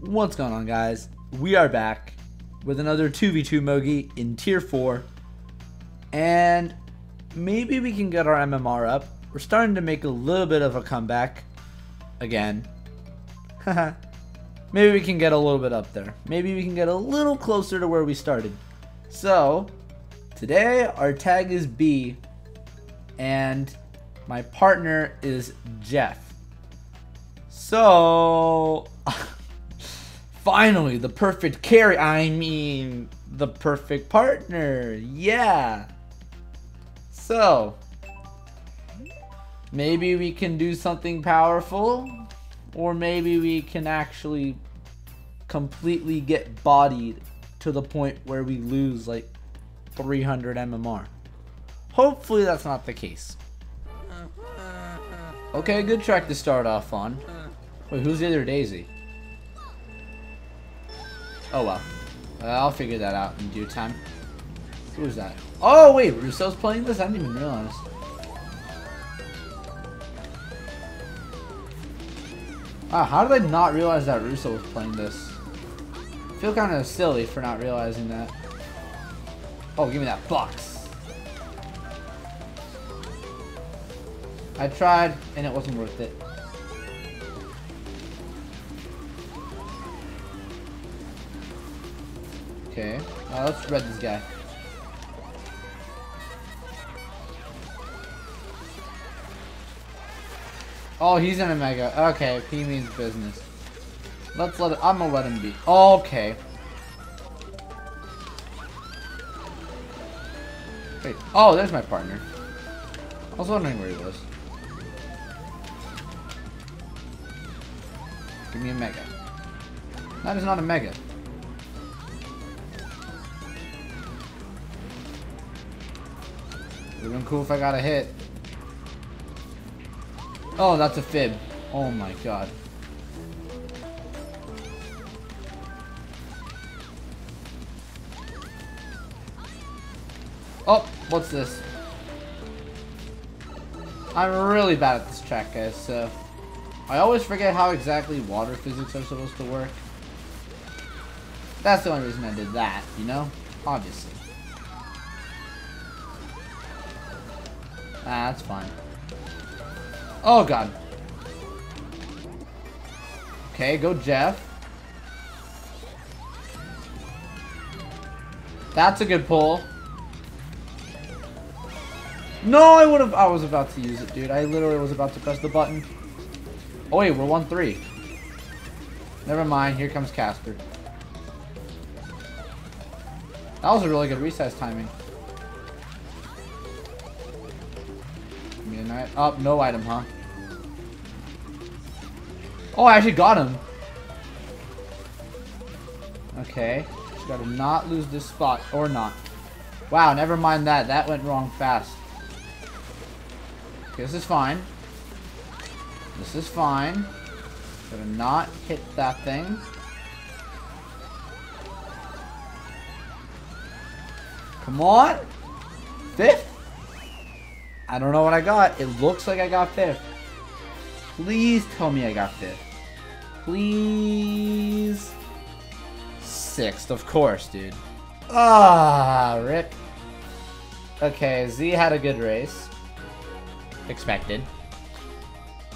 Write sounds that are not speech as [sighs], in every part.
What's going on, guys? We are back with another 2v2 Mogi in Tier 4. And maybe we can get our MMR up. We're starting to make a little bit of a comeback. Again. [laughs] maybe we can get a little bit up there. Maybe we can get a little closer to where we started. So, today our tag is B. And my partner is Jeff. So, [laughs] finally, the perfect carry. I mean, the perfect partner. Yeah. So, maybe we can do something powerful, or maybe we can actually completely get bodied to the point where we lose like 300 MMR. Hopefully, that's not the case. Okay, good track to start off on. Wait, who's the other Daisy? Oh well. Uh, I'll figure that out in due time. Who's that? Oh wait, Russo's playing this? I didn't even realize. Ah, how did I not realize that Russo was playing this? I feel kind of silly for not realizing that. Oh, give me that box. I tried, and it wasn't worth it. Okay. Uh, let's read this guy. Oh, he's in a mega. Okay, he means business. Let's let it, I'm gonna let him be. Okay. Wait. Oh, there's my partner. I was wondering where he was. Give me a mega. That is not a mega. Would've been cool if I got a hit. Oh, that's a fib. Oh my god. Oh, what's this? I'm really bad at this track, guys, so... I always forget how exactly water physics are supposed to work. That's the only reason I did that, you know? Obviously. Ah, that's fine. Oh, God. Okay, go Jeff. That's a good pull. No, I would have. I was about to use it, dude. I literally was about to press the button. Oh, wait, we're 1-3. Never mind. Here comes Casper. That was a really good resize timing. Midnight. Oh, no item, huh? Oh, I actually got him. Okay. Just gotta not lose this spot. Or not. Wow, never mind that. That went wrong fast. Okay, this is fine. This is fine. Gotta not hit that thing. Come on! Fifth? I don't know what I got. It looks like I got fifth. Please tell me I got fifth. Please. Sixth, of course, dude. Ah, rip. Okay, Z had a good race. Expected.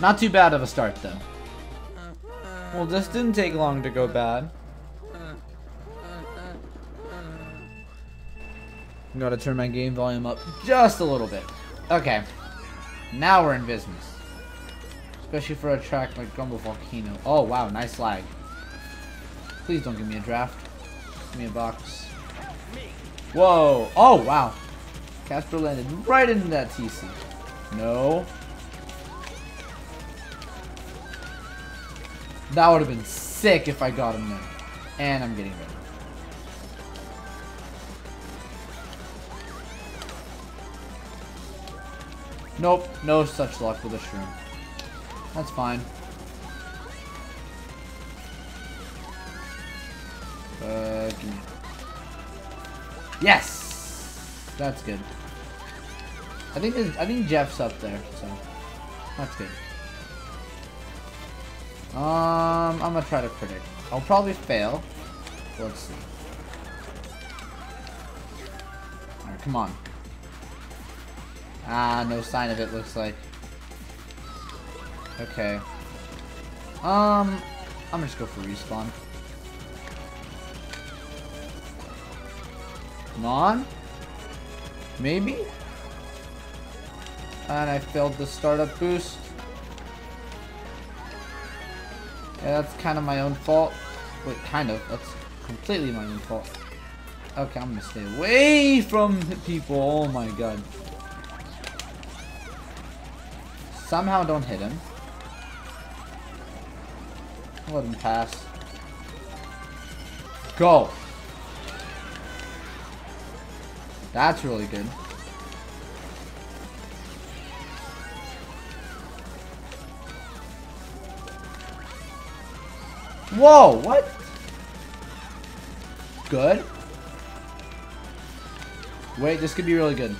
Not too bad of a start, though. Well, this didn't take long to go bad. I'm Gotta turn my game volume up just a little bit. Okay. Now we're in business. Especially for a track like Grumble Volcano. Oh, wow. Nice lag. Please don't give me a draft. Give me a box. Whoa. Oh, wow. Casper landed right into that TC. No. That would have been sick if I got him there. And I'm getting ready. Nope, no such luck with a shroom. That's fine. Uh, yes, that's good. I think I think Jeff's up there, so that's good. Um, I'm gonna try to predict. I'll probably fail. Let's see. Alright, come on. Ah, no sign of it, looks like. Okay. Um, I'm just go for respawn. Come on. Maybe? And I failed the startup boost. Yeah, that's kind of my own fault. Wait, kind of. That's completely my own fault. Okay, I'm gonna stay away from people. Oh my god. Somehow don't hit him. Let him pass. Go! That's really good. Whoa, what? Good. Wait, this could be really good.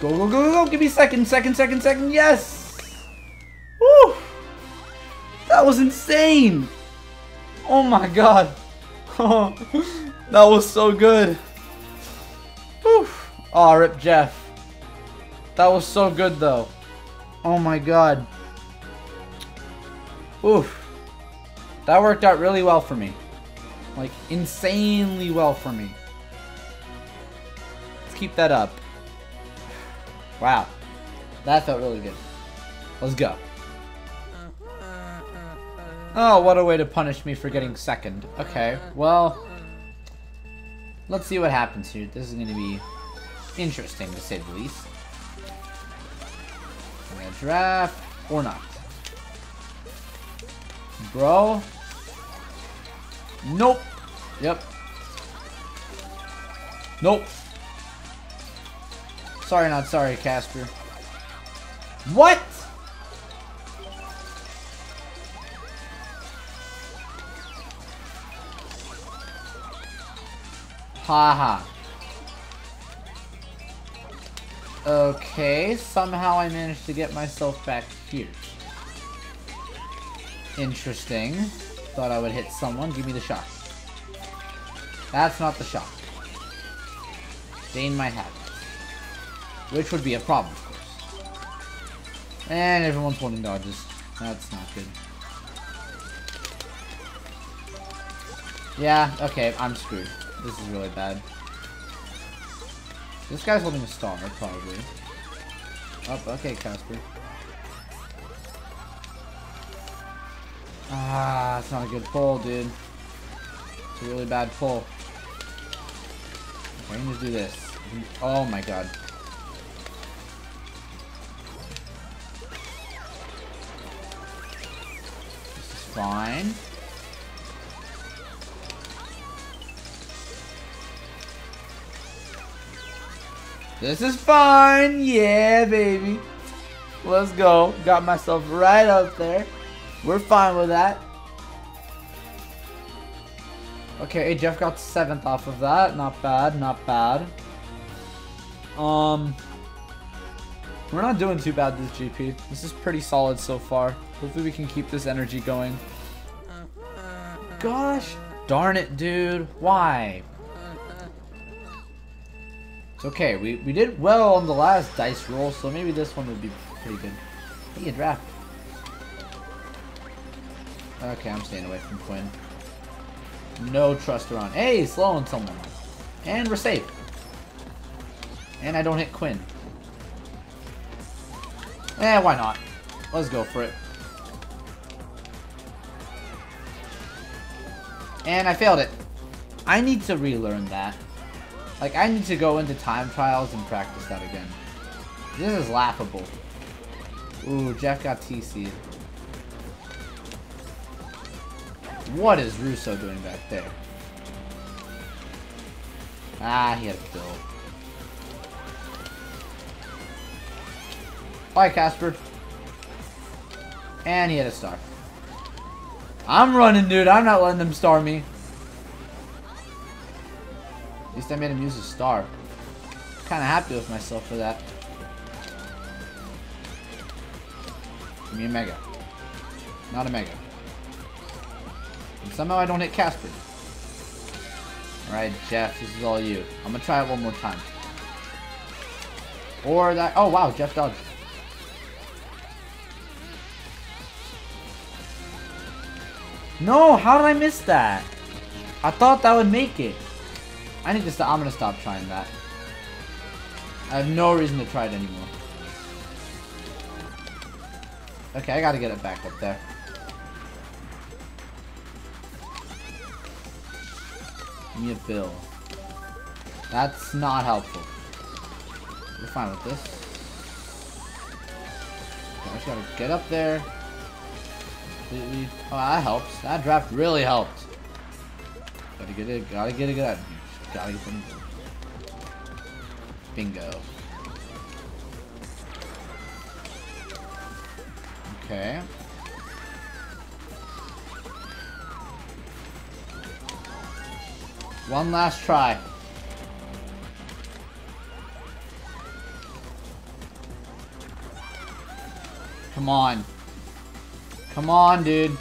Go, go, go, go, give me second, second, second, second, yes! Woo! That was insane! Oh my god. [laughs] that was so good. Whew. Aw, oh, rip Jeff. That was so good though. Oh my god. Oof. That worked out really well for me. Like, insanely well for me. Let's keep that up. Wow. That felt really good. Let's go. Oh, what a way to punish me for getting second. Okay, well... Let's see what happens here. This is going to be interesting, to say the least. I'm going to draft or not. Bro. Nope. Yep. Nope. Sorry, not sorry, Casper. What? Haha. Okay, somehow I managed to get myself back here. Interesting. Thought I would hit someone. Give me the shot. That's not the shot. Dane might have. Which would be a problem, of course. And everyone's holding dodges. That's not good. Yeah, okay, I'm screwed. This is really bad. This guy's holding a star, probably. Oh, okay, Casper. Ah, it's not a good pull, dude. It's a really bad pull. Okay, I'm gonna do this. Oh my god. Fine. This is fine. Yeah, baby. Let's go. Got myself right up there. We're fine with that. Okay, Jeff got 7th off of that. Not bad, not bad. Um, We're not doing too bad this GP. This is pretty solid so far. Hopefully we can keep this energy going. Uh, uh, uh, Gosh darn it, dude. Why? It's okay. We, we did well on the last dice roll, so maybe this one would be pretty good. Hey, a draft. Okay, I'm staying away from Quinn. No trust around. Hey, slowing someone. And we're safe. And I don't hit Quinn. Eh, why not? Let's go for it. And I failed it. I need to relearn that. Like, I need to go into time trials and practice that again. This is laughable. Ooh, Jeff got TC'd. What is Russo doing back there? Ah, he had a kill. Bye, Casper. And he had a star. I'm running, dude. I'm not letting them star me. At least I made him use a star. Kind of happy with myself for that. Give me a Mega. Not a Mega. And somehow I don't hit Casper. Alright, Jeff, this is all you. I'm gonna try it one more time. Or that- oh wow, Jeff dodged. No, how did I miss that? I thought that would make it. I need to stop. I'm gonna stop trying that. I have no reason to try it anymore. Okay, I gotta get it back up there. Give me a bill. That's not helpful. We're fine with this. Okay, I just gotta get up there. Oh, that helps. That draft really helped. Gotta get it. Gotta get it good. Gotta get them. Bingo. Okay. One last try. Come on. Come on, dude.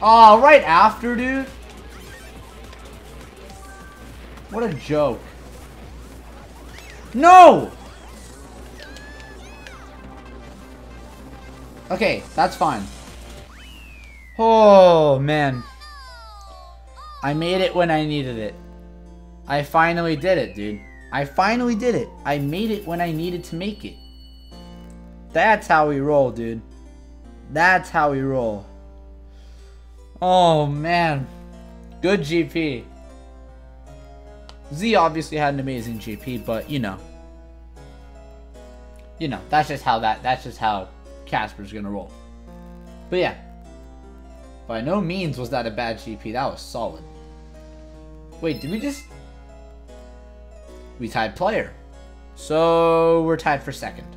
Oh, right after, dude. What a joke. No! Okay, that's fine. Oh, man. I made it when I needed it. I finally did it, dude. I finally did it. I made it when I needed to make it. That's how we roll, dude. That's how we roll. Oh, man. Good GP. Z obviously had an amazing GP, but, you know. You know, that's just how that, that's just how Casper's gonna roll. But yeah. By no means was that a bad GP. That was solid. Wait, did we just... We tied player. So, we're tied for second.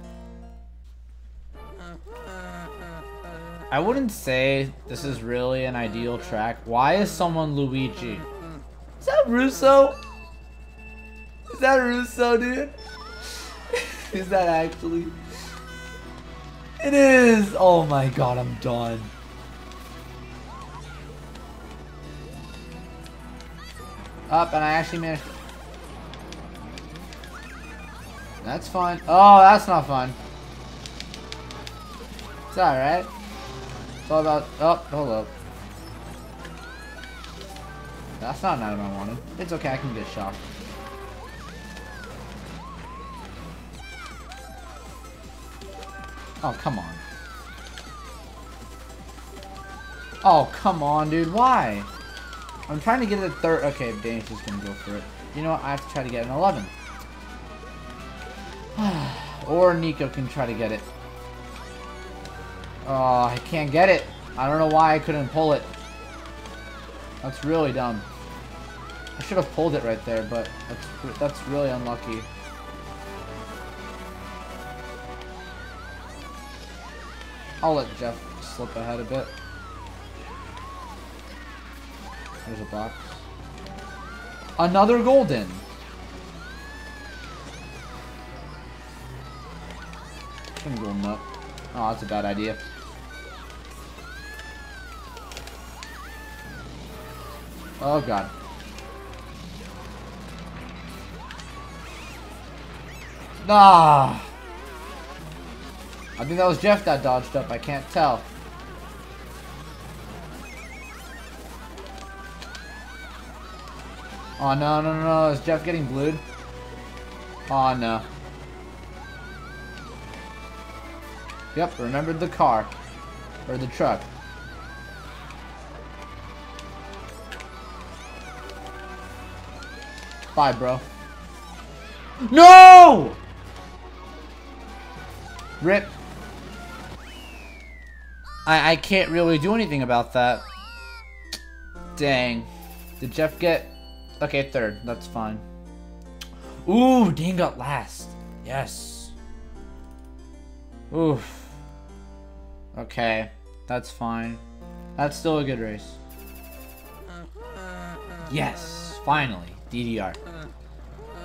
I wouldn't say this is really an ideal track. Why is someone Luigi? Is that Russo? Is that Russo, dude? [laughs] is that actually? It is! Oh my god, I'm done. Up, and I actually managed... That's fun. Oh, that's not fun. It's alright. About... Oh, hold up. That's not an item I wanted. It's okay, I can get shocked. Oh, come on. Oh, come on, dude. Why? I'm trying to get a third. Okay, Danish is going to go for it. You know what? I have to try to get an 11. [sighs] or Nico can try to get it. Oh, I can't get it. I don't know why I couldn't pull it. That's really dumb. I should have pulled it right there, but that's, that's really unlucky. I'll let Jeff slip ahead a bit. There's a box. Another golden! Single nut. Oh, that's a bad idea. Oh god. Ah! I think that was Jeff that dodged up. I can't tell. Oh, no, no, no, no. Is Jeff getting blued? Oh, no. Yep, remembered the car. Or the truck. Bye, bro. No! Rip. I, I can't really do anything about that. Dang. Did Jeff get... Okay, third. That's fine. Ooh, Dane got last. Yes. Oof. Okay. That's fine. That's still a good race. Yes. Finally. DDR.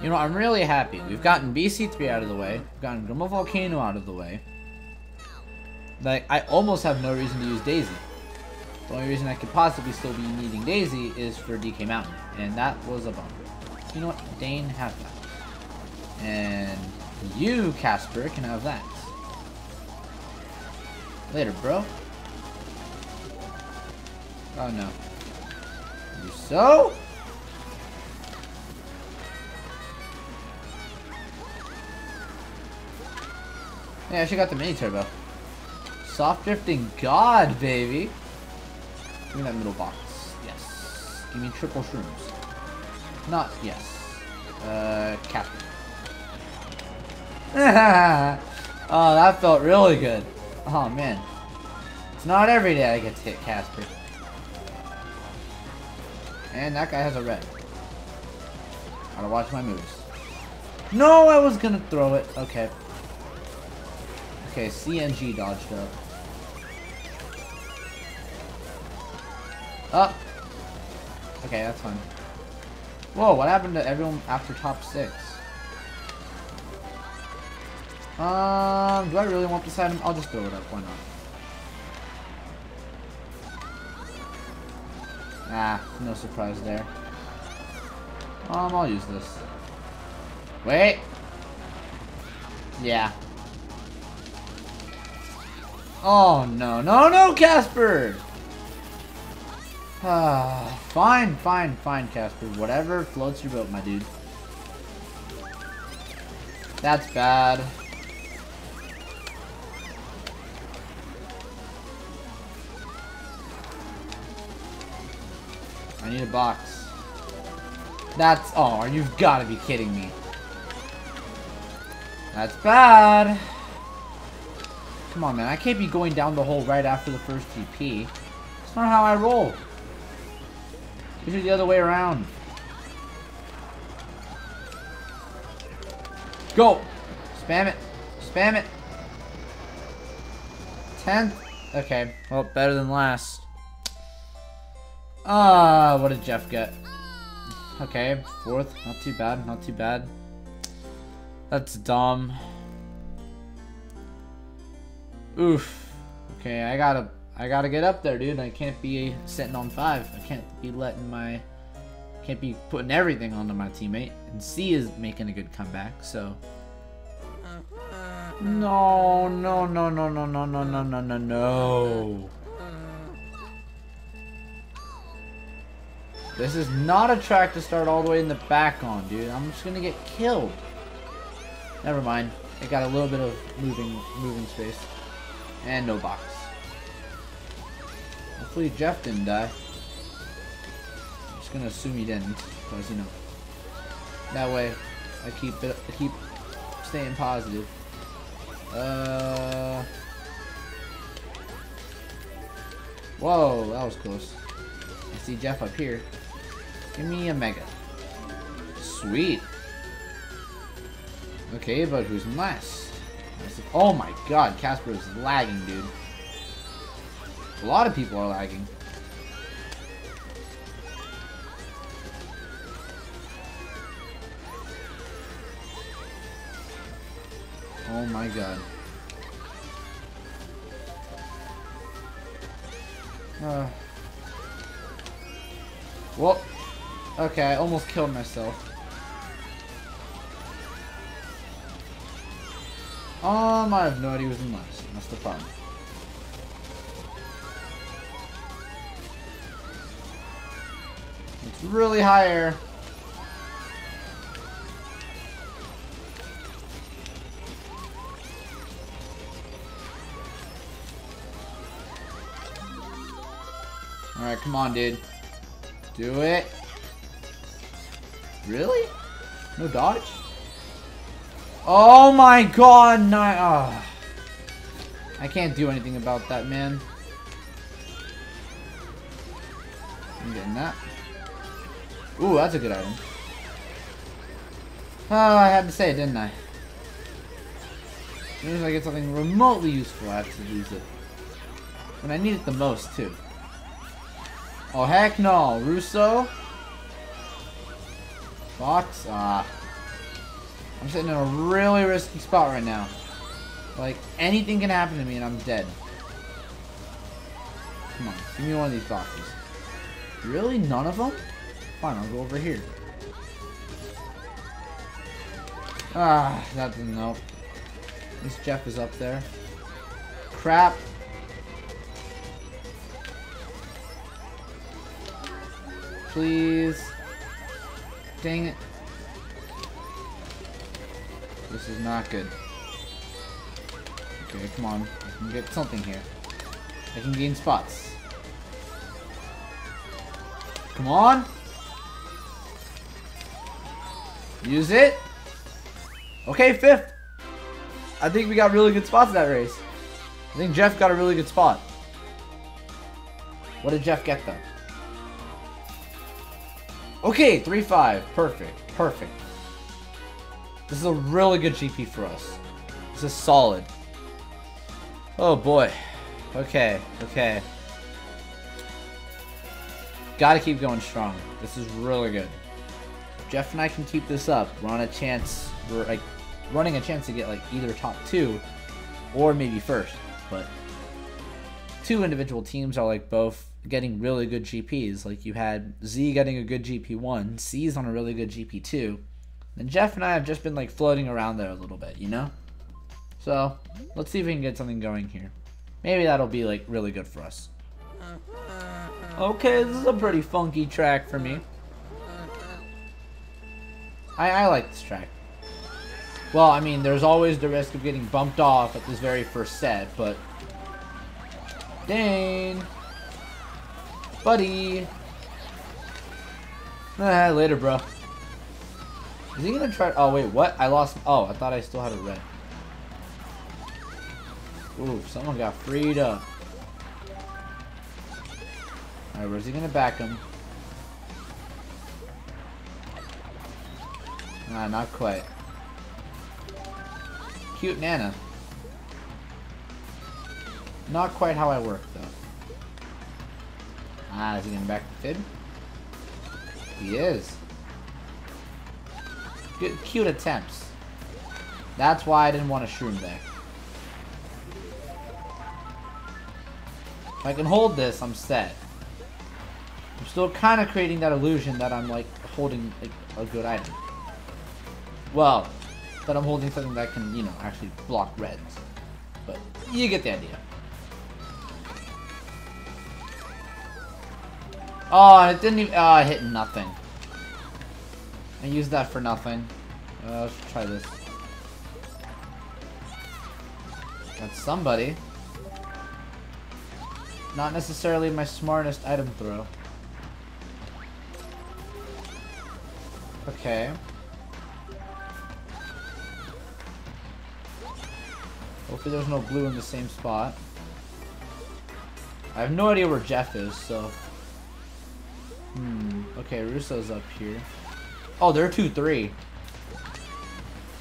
You know, I'm really happy. We've gotten BC3 out of the way. We've gotten Grumble Volcano out of the way. Like, I almost have no reason to use Daisy. The only reason I could possibly still be needing Daisy is for DK Mountain. And that was a bummer. You know what? Dane, have that. And you, Casper, can have that. Later, bro. Oh no. You so? Yeah, she got the mini turbo. Soft drifting god, baby. Give me that middle box. Yes. Give me triple shrooms. Not yes. Uh, Captain. [laughs] oh, that felt really good. Oh man. It's not every day I get to hit Casper. And that guy has a red. Gotta watch my moves. No, I was gonna throw it. Okay. Okay, CNG dodged up. Up. Oh. Okay, that's fine. Whoa, what happened to everyone after top six? Um, do I really want this item? I'll just throw it up, why not? Ah, no surprise there. Um, I'll use this. Wait! Yeah, Oh, no. No, no, Casper! Ah, fine, fine, fine, Casper. Whatever floats your boat, my dude. That's bad. I need a box. That's... Oh, you've got to be kidding me. That's bad. Come on, man. I can't be going down the hole right after the first TP. That's not how I roll. Usually the other way around. Go! Spam it. Spam it. 10th. Okay. Well, better than last. Ah, what did Jeff get? Okay, fourth. Not too bad. Not too bad. That's dumb. Oof. Okay, I gotta, I gotta get up there, dude. I can't be sitting on five. I can't be letting my, can't be putting everything onto my teammate. And C is making a good comeback, so. No, no, no, no, no, no, no, no, no, no, no. This is not a track to start all the way in the back on, dude. I'm just gonna get killed. Never mind. It got a little bit of moving, moving space. And no box. Hopefully Jeff didn't die. I'm just gonna assume he didn't, because you know. That way, I keep it. I keep staying positive. Uh. Whoa, that was close. I see Jeff up here. Give me a mega. Sweet. Okay, but who's last? Oh my god, Casper is lagging, dude. A lot of people are lagging. Oh my god. Uh. Well, okay, I almost killed myself. Um, I have no idea who's in last. That's the problem. It's really higher. Alright, come on, dude. Do it. Really? No dodge? Oh my god, no. Oh. I can't do anything about that, man. I'm getting that. Ooh, that's a good item. Oh, I had to say it, didn't I? As soon as I get something remotely useful, I have to use it. When I need it the most, too. Oh, heck no. Russo? Fox? Ah. I'm sitting in a really risky spot right now. Like, anything can happen to me and I'm dead. Come on, give me one of these boxes. Really? None of them? Fine, I'll go over here. Ah, that didn't help. Least Jeff is up there. Crap. Please. Dang it. This is not good. Okay, come on. I can get something here. I can gain spots. Come on! Use it! Okay, fifth! I think we got really good spots in that race. I think Jeff got a really good spot. What did Jeff get though? Okay, 3-5. Perfect. Perfect. This is a really good GP for us. This is solid. Oh boy. Okay, okay. Gotta keep going strong. This is really good. Jeff and I can keep this up. We're on a chance. We're like running a chance to get like either top two or maybe first. But two individual teams are like both getting really good GPs. Like you had Z getting a good GP1, C's on a really good GP2. And Jeff and I have just been like floating around there a little bit, you know? So, let's see if we can get something going here. Maybe that'll be like really good for us. Okay, this is a pretty funky track for me. I, I like this track. Well, I mean, there's always the risk of getting bumped off at this very first set, but... Dane! Buddy! Ah, later, bro. Is he gonna try- oh wait, what? I lost- oh, I thought I still had a red. Ooh, someone got freed up. Alright, where's he gonna back him? Ah, not quite. Cute Nana. Not quite how I work, though. Ah, is he gonna back the Fib? He is. Good, cute attempts. That's why I didn't want a Shroom back. If I can hold this, I'm set. I'm still kind of creating that illusion that I'm, like, holding like, a good item. Well, that I'm holding something that can, you know, actually block reds. But you get the idea. Oh, it didn't even... Oh, I hit nothing. I used that for nothing. Uh, let's try this. That's somebody. Not necessarily my smartest item throw. Okay. Hopefully there's no blue in the same spot. I have no idea where Jeff is, so... Hmm. Okay, Russo's up here. Oh, they're 2-3.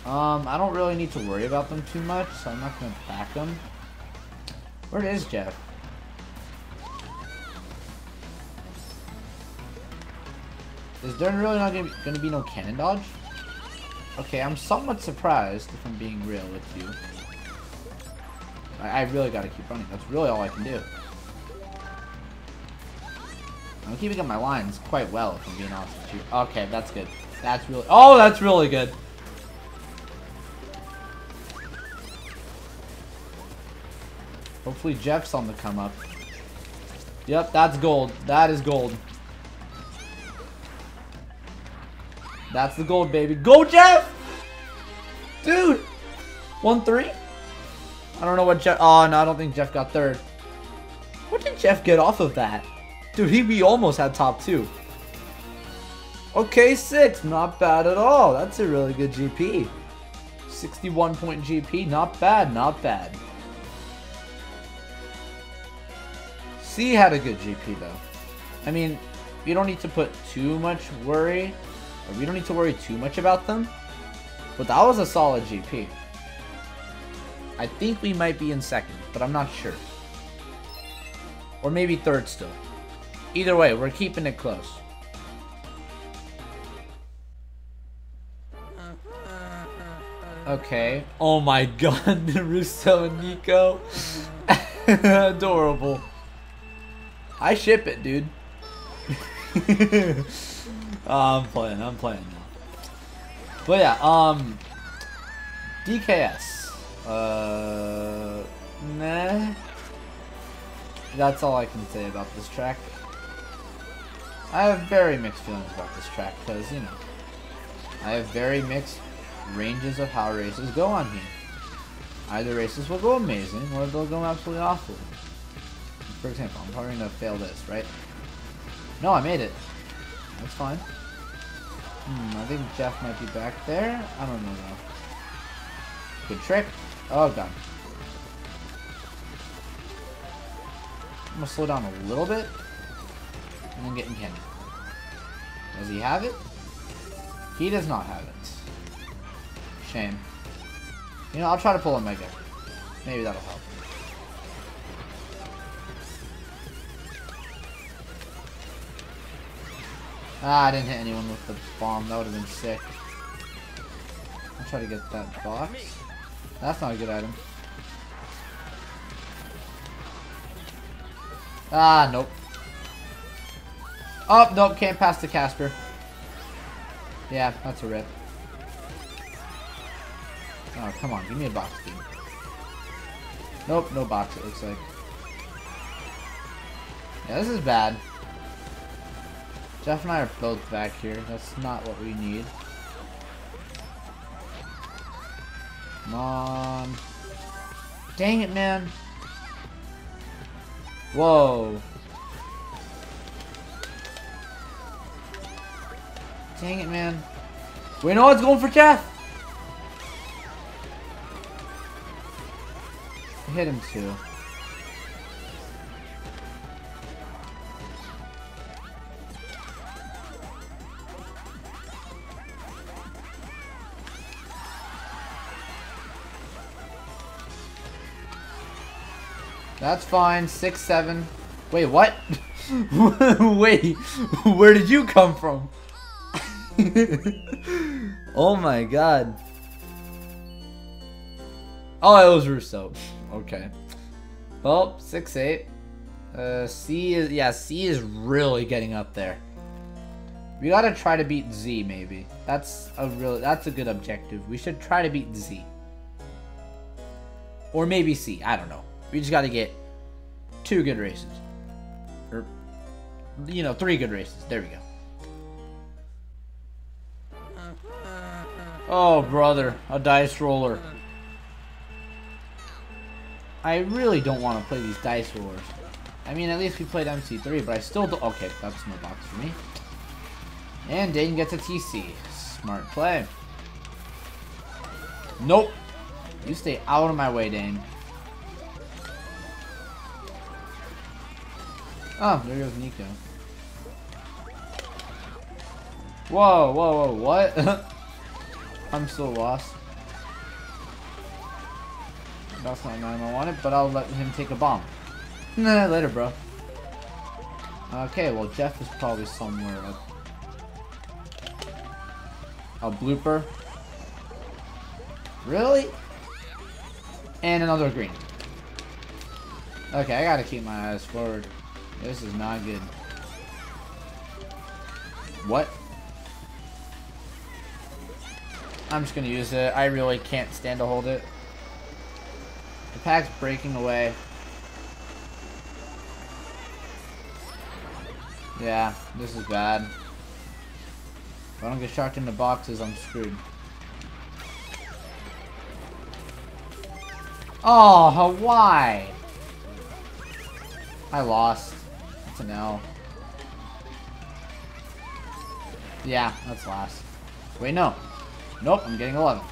Um, I don't really need to worry about them too much, so I'm not going to back them. Where is Jeff? Is there really not going to be no cannon dodge? Okay, I'm somewhat surprised, if I'm being real with you. I, I really got to keep running. That's really all I can do. I'm keeping up my lines quite well, if I'm being honest with you. Okay, that's good. That's really... Oh, that's really good. Hopefully Jeff's on the come up. Yep, that's gold. That is gold. That's the gold, baby. Go, Jeff! Dude! 1-3? I don't know what Jeff... Oh, no, I don't think Jeff got third. What did Jeff get off of that? Dude, he we almost had top two. Okay, six. Not bad at all. That's a really good GP. 61 point GP. Not bad, not bad. C had a good GP, though. I mean, you don't need to put too much worry, or we don't need to worry too much about them, but that was a solid GP. I think we might be in second, but I'm not sure. Or maybe third still. Either way, we're keeping it close. Okay. Oh my god, [laughs] Russo and Nico. [laughs] Adorable. I ship it, dude. oh, [laughs] I'm playing, I'm playing now. But yeah, um, DKS. Uh, nah. That's all I can say about this track. I have very mixed feelings about this track because, you know, I have very mixed ranges of how races go on here. Either races will go amazing or they'll go absolutely awful. For example, I'm probably to fail this, right? No, I made it. That's fine. Hmm, I think Jeff might be back there. I don't know though. Good trick. Oh god. I'm gonna slow down a little bit. And then get in candy. Does he have it? He does not have it. Shame. You know, I'll try to pull a Mega. Maybe that'll help. Ah, I didn't hit anyone with the bomb. That would have been sick. I'll try to get that box. That's not a good item. Ah, nope. Oh, nope, can't pass the Casper. Yeah, that's a rip. Oh, come on, give me a box, dude. Nope, no box, it looks like. Yeah, this is bad. Jeff and I are both back here. That's not what we need. Come on. Dang it, man. Whoa. Dang it, man. Wait, no, it's going for Jeff. Hit him too. That's fine. Six, seven. Wait, what? [laughs] Wait, where did you come from? [laughs] oh my god. Oh, it was Russo. Okay. Well, six, eight. Uh, C is, yeah, C is really getting up there. We gotta try to beat Z, maybe. That's a real, that's a good objective. We should try to beat Z. Or maybe C, I don't know. We just got to get two good races. Or, you know, three good races. There we go. Uh, uh, uh. Oh, brother. A dice roller. I really don't want to play these dice Wars. I mean, at least we played MC3, but I still don't... Okay, that's no box for me. And Dane gets a TC. Smart play. Nope. You stay out of my way, Dane. Oh, there goes Nico. Whoa, whoa, whoa, what? [laughs] I'm still lost. That's not nine I wanted, but I'll let him take a bomb. Nah, later, bro. Okay, well, Jeff is probably somewhere. A blooper. Really? And another green. Okay, I gotta keep my eyes forward. This is not good. What? I'm just gonna use it. I really can't stand to hold it. The pack's breaking away. Yeah, this is bad. If I don't get shocked into boxes, I'm screwed. Oh, why? I lost. That's an L. Yeah, that's last. Wait, no. Nope, I'm getting 11.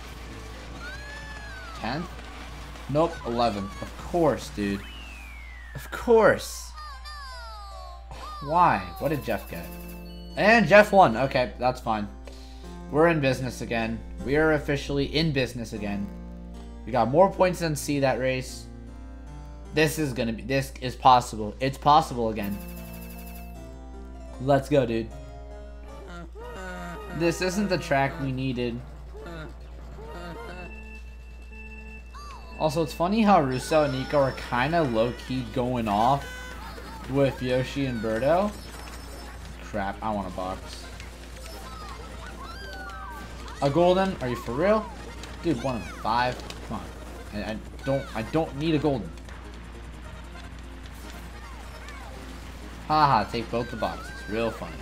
10? Nope, 11. Of course, dude. Of course. Why? What did Jeff get? And Jeff won. Okay, that's fine. We're in business again. We are officially in business again. We got more points than C that race. This is gonna be, this is possible. It's possible again. Let's go, dude. This isn't the track we needed. Also, it's funny how Russo and Nico are kind of low-key going off with Yoshi and Birdo. Crap, I want a box. A golden? Are you for real? Dude, one of five. Come on. I, I don't I don't need a golden. Haha, take both the boxes. Real funny.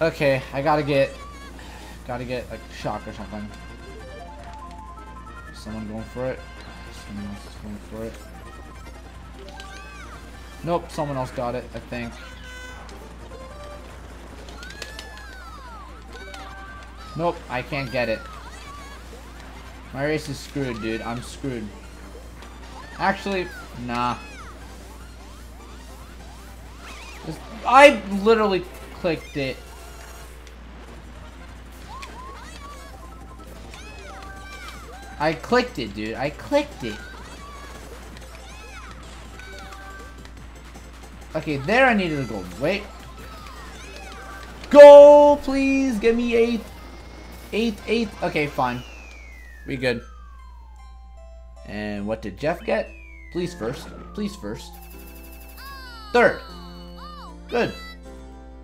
Okay, I gotta get gotta get like shock or something. Someone going for it? Someone else is going for it. Nope, someone else got it, I think. Nope, I can't get it. My race is screwed, dude. I'm screwed. Actually, nah. I literally clicked it. I clicked it, dude. I clicked it. Okay, there I needed a golden. Wait. Goal, please. Give me eighth. Eighth, eighth. Okay, fine. We good. And what did Jeff get? Please first. Please first. Third. Good.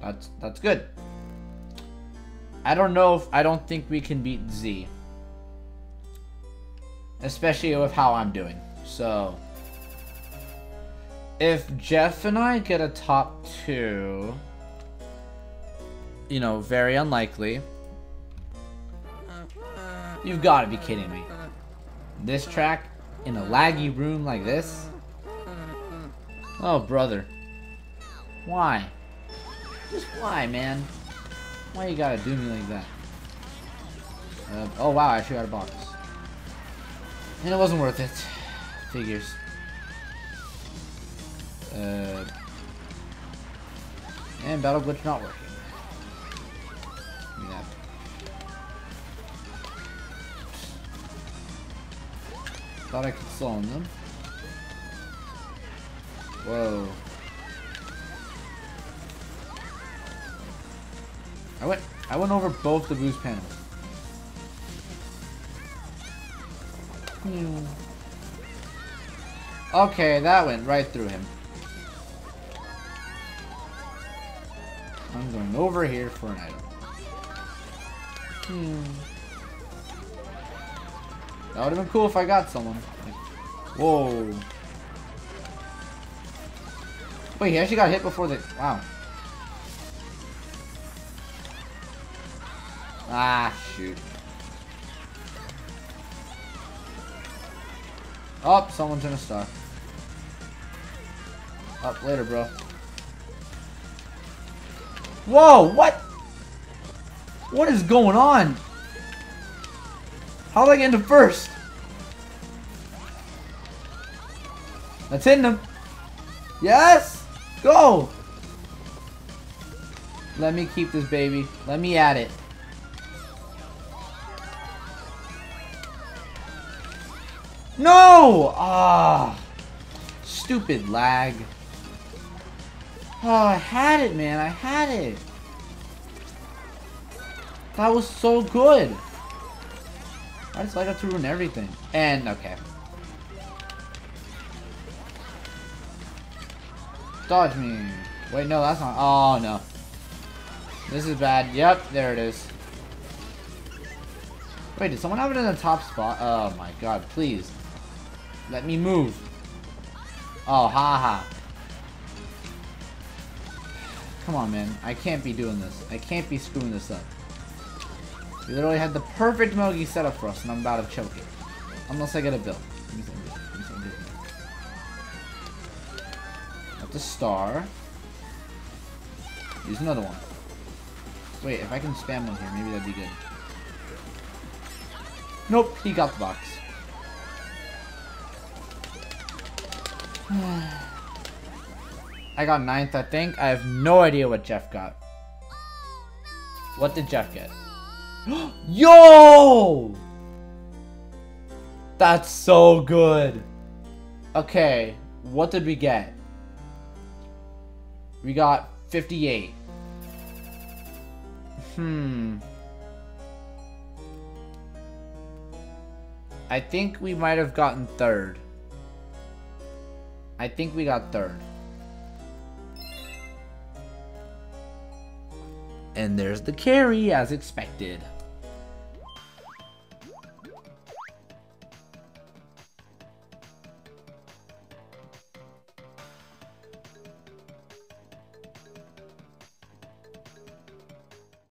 That's that's good. I don't know if I don't think we can beat Z. Especially with how I'm doing. So if Jeff and I get a top two, you know, very unlikely. You've got to be kidding me. This track in a laggy room like this? Oh, brother. Why? Just why, man? Why you gotta do me like that? Uh, oh, wow, I actually got a box. And it wasn't worth it. Figures. Uh, and battle glitch not working. Thought I could slow them. Whoa. I went I went over both the boost panels. Hmm. Okay, that went right through him. I'm going over here for an item. Hmm. That would have been cool if I got someone. Like, whoa. Wait, he actually got hit before the... Wow. Ah, shoot. Oh, someone's in a star. Up later, bro. Whoa, what? What is going on? How did I get into first? That's hitting him. Yes! Go! Let me keep this baby. Let me add it. No! Ah! Stupid lag. Oh, I had it, man. I had it. That was so good. I just like to ruin everything. And, okay. Dodge me. Wait, no, that's not. Oh, no. This is bad. Yep, there it is. Wait, did someone have it in the top spot? Oh my god, please. Let me move. Oh, haha. -ha. Come on, man. I can't be doing this. I can't be screwing this up. We literally had the perfect Mogi set up for us, and I'm about to choke it. Unless I get a bill. Got the star. Use another one. Wait, if I can spam one here, maybe that'd be good. Nope, he got the box. [sighs] I got ninth, I think. I have no idea what Jeff got. What did Jeff get? [gasps] Yo! That's so good. Okay, what did we get? We got 58. Hmm. I think we might have gotten third. I think we got third. And there's the carry, as expected.